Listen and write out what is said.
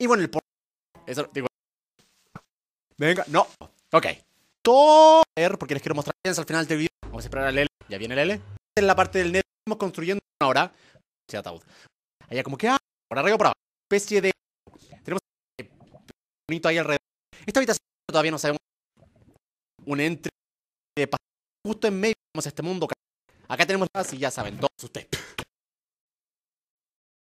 Y bueno, el por... Eso, digo... Venga, no. Ok. Todo... Porque les quiero mostrar al final del video. Vamos a esperar al L. Ya viene el L. En la parte del net estamos construyendo ahora. Sí, ataúd. Allá como que... Ah, por arriba por abajo. Especie de... Tenemos... Bonito ahí alrededor. Esta habitación todavía no sabemos... Un entre... De justo en medio. Vamos a este mundo. Acá tenemos y ya saben, todos ustedes.